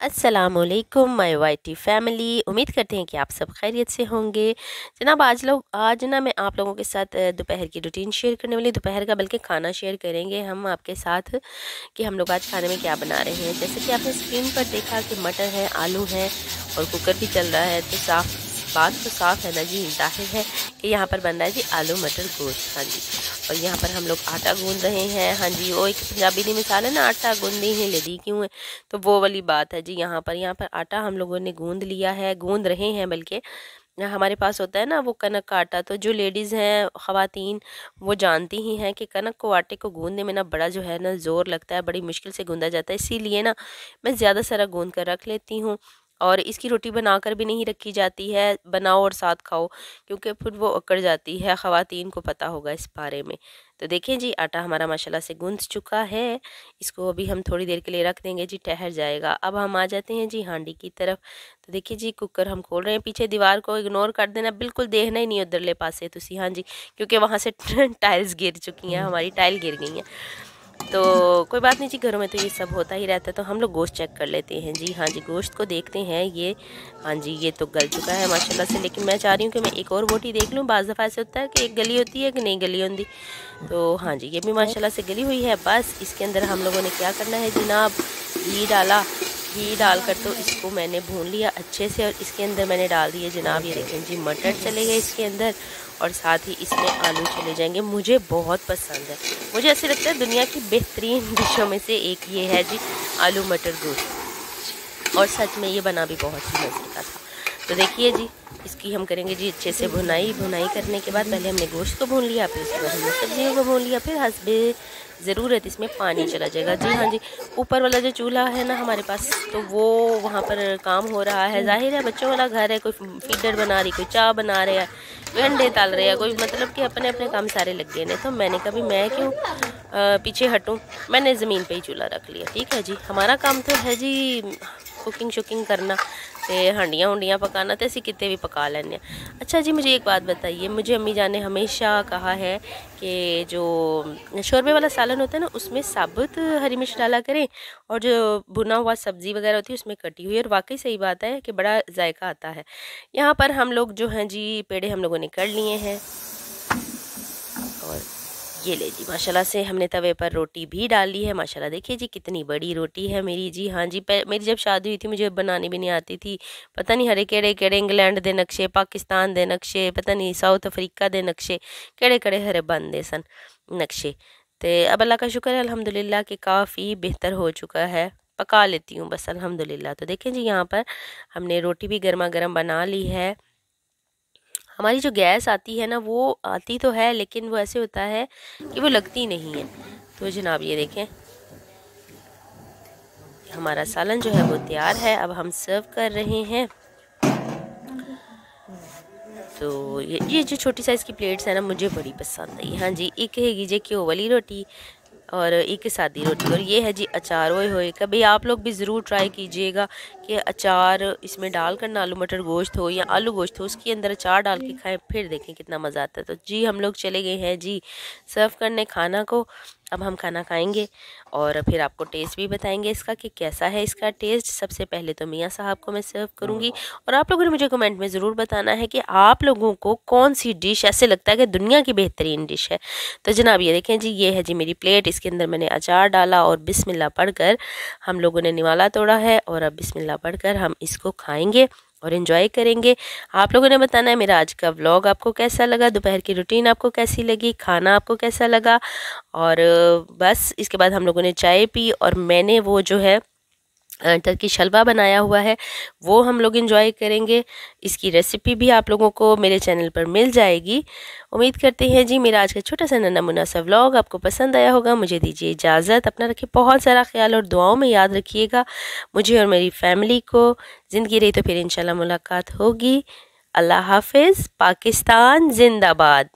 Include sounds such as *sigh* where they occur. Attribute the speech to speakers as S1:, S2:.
S1: असलकुम माई Y T family उम्मीद करते हैं कि आप सब खैरियत से होंगे। जनाब, आज लोग, आज ना मैं आप लोगों के साथ दोपहर की रूटीन शेयर करने वाली, दोपहर का बल्कि खाना शेयर करेंगे हम आपके साथ कि हम लोग आज खाने में क्या बना रहे हैं। जैसे कि आपने स्क्रीन पर देखा कि मटर है, आलू है और कुकर भी चल रहा है तो साफ़, बात तो साफ़ है ना जी ज़ाहिर है कि यहाँ पर बन रहा है जी आलू, मटर, गोश्त। हाँ जी। और यहाँ पर हम लोग आटा गूंद रहे हैं। हाँ जी, वो एक पंजाबी दी मिसाल है ना, आटा गूंदी है ले दी क्यों है? तो वो वाली बात है जी यहाँ पर। यहाँ पर आटा हम लोगों ने गूंद लिया है, गूंद रहे हैं बल्कि हमारे पास होता है ना वो कनक का आटा तो जो लेडीज़ हैं, ख़वातीन, वो जानती ही हैं कि कनक को, आटे को गूंदने में ना बड़ा जो है ना ज़ोर लगता है, बड़ी मुश्किल से गूंदा जाता है। इसीलिए ना मैं ज़्यादा सारा गूंद कर रख लेती हूँ। और इसकी रोटी बनाकर भी नहीं रखी जाती है, बनाओ और साथ खाओ, क्योंकि फिर वो अकड़ जाती है, ख़वातीन को पता होगा इस बारे में। तो देखें जी, आटा हमारा माशाल्लाह से गूंद चुका है, इसको अभी हम थोड़ी देर के लिए रख देंगे जी, ठहर जाएगा। अब हम आ जाते हैं जी हांडी की तरफ़। तो देखिए जी, कुकर हम खोल रहे हैं, पीछे दीवार को इग्नोर कर देना, बिल्कुल देखना ही नहीं उधरले पासे तुसी हाँ जी, क्योंकि वहाँ से *laughs* टाइल्स गिर चुकी हैं, हमारी टाइल गिर गई हैं। तो कोई बात नहीं जी, घरों में तो ये सब होता ही रहता है तो हम लोग गोश्त चेक कर लेते हैं जी। हाँ जी गोश्त को देखते हैं ये। हाँ जी, ये तो गल चुका है माशाल्लाह से, लेकिन मैं चाह रही हूँ कि मैं एक और बोटी देख लूँ। बाज़ दफ़ा ऐसे होता है कि एक गली होती है कि नहीं गली होती। तो हाँ जी, ये भी माशाला से गली हुई है। बस इसके अंदर हम लोगों ने क्या करना है? जनाब घी डाला। घी डालकर तो इसको मैंने भून लिया अच्छे से और इसके अंदर मैंने डाल दिए जनाब, ये देखें जी, मटर चले गए इसके अंदर और साथ ही इसमें आलू चले जाएँगे। मुझे बहुत पसंद है। मुझे ऐसे लगता है दुनिया की बेहतरीन डिशों में से एक ये है जी, आलू मटर गोश्त और सच में ये बना भी बहुत ही मज़े का था। तो देखिए जी, इसकी हम करेंगे जी अच्छे से भुनाई। भुनाई करने के बाद पहले हमने गोश्त को भून लिया, फिर उसके बाद हमने सब्जियों को भून लिया, फिर हंसबे ज़रूरत, इसमें पानी चला जाएगा। जी हाँ जी, ऊपर वाला जो चूल्हा है ना हमारे पास तो वो वहाँ पर काम हो रहा है। ज़ाहिर है बच्चों वाला घर है, कोई फीडर बना रही, कोई चाय बना रहे हैं, कोई अंडे ताल रहे हैं, कोई मतलब कि अपने अपने काम सारे लग गए। तो मैंने कभी मैं क्यों पीछे हटूँ? मैंने ज़मीन पर ही चूल्हा रख लिया, ठीक है जी? हमारा काम तो है जी कुकिंग शुकिंग करना तो हांडियाँ हुंडियाँ पकाना तो असी कितने भी पका लें अच्छा जी, मुझे एक बात बताइए, मुझे अम्मी जान ने हमेशा कहा है कि जो शोरबे वाला सालन होता है ना, उसमें साबुत हरी मिर्च डाला करें और जो भुना हुआ सब्ज़ी वगैरह होती है, उसमें कटी हुई और वाकई सही बात है कि बड़ा जायका आता है। यहाँ पर हम लोग जो हैं जी, पेड़े हम लोगों ने कर लिए हैं। और ये ले जी, माशाल्लाह से हमने तवे पर रोटी भी डाल ली है। माशाल्लाह देखिए जी, कितनी बड़ी रोटी है मेरी जी। हाँ जी मेरी जब शादी हुई थी, मुझे बनानी भी नहीं आती थी। पता नहीं हरे केड़े केड़े इंग्लैंड के नक्शे, पाकिस्तान के नक्शे, पता नहीं साउथ अफ्रीका के नक्शे केड़े केड़े हरे बनते सन नक्शे। तो अब अल्लाह का शुक्र है अलहमदिल्ला कि काफ़ी बेहतर हो चुका है। पका लेती हूँ बस अलहमदिल्ला तो देखें जी, यहाँ पर हमने रोटी भी गर्मा गर्म बना ली है। हमारी जो गैस आती है ना, वो आती तो है, लेकिन वो ऐसे होता है कि वो लगती नहीं है। तो जनाब ये देखें। हमारा सालन जो है, वो तैयार है। अब हम सर्व कर रहे हैं। तो ये ये जो छोटी साइज़ की प्लेट्स है ना, मुझे बड़ी पसंद आई। हाँ जी, एक है जी घ्यो वाली रोटी। और एक सादी रोटी। और ये है जी अचार ओए होए कभी आप लोग भी ज़रूर ट्राई कीजिएगा कि अचार इसमें डाल करना आलू मटर गोश्त हो या आलू गोश्त हो उसके अंदर अचार डाल के खाएँ फिर देखें कितना मज़ा आता है। तो जी हम लोग चले गए हैं जी सर्व करने खाना को। अब हम खाना खाएँगे और फिर आपको टेस्ट भी बताएँगे इसका कि कैसा है इसका टेस्ट सबसे पहले तो मियाँ साहब को मैं सर्व करूँगी और आप लोगों ने मुझे कमेंट में ज़रूर बताना है कि आप लोगों को कौन सी डिश ऐसे लगता है कि दुनिया की बेहतरीन डिश है। तो जनाब ये देखें जी, ये है जी मेरी प्लेट इसके अंदर मैंने अचार डाला और बिस्मिल्लाह पढ़कर हम लोगों ने निवाला तोड़ा है और अब बिस्मिल्लाह पढ़कर हम इसको खाएँगे। और इन्जॉय करेंगे। आप लोगों ने बताना है मेरा आज का व्लॉग आपको कैसा लगा, दोपहर की रूटीन आपको कैसी लगी, खाना आपको कैसा लगा? और बस, इसके बाद हम लोगों ने चाय पी और मैंने वो जो है टर्की शलवा बनाया हुआ है, वो हम लोग इन्जॉय करेंगे। इसकी रेसिपी भी आप लोगों को मेरे चैनल पर मिल जाएगी। उम्मीद करते हैं जी मेरा आज का छोटा सा नन्ना मुन्ना सा व्लॉग आपको पसंद आया होगा। मुझे दीजिए इजाज़त, अपना रखिए बहुत सारा ख्याल और दुआओं में याद रखिएगा। मुझे और मेरी फैमिली को ज़िंदगी रही तो फिर इंशाल्लाह मुलाकात होगी। अल्लाह हाफिज़, पाकिस्तान, जिंदाबाद।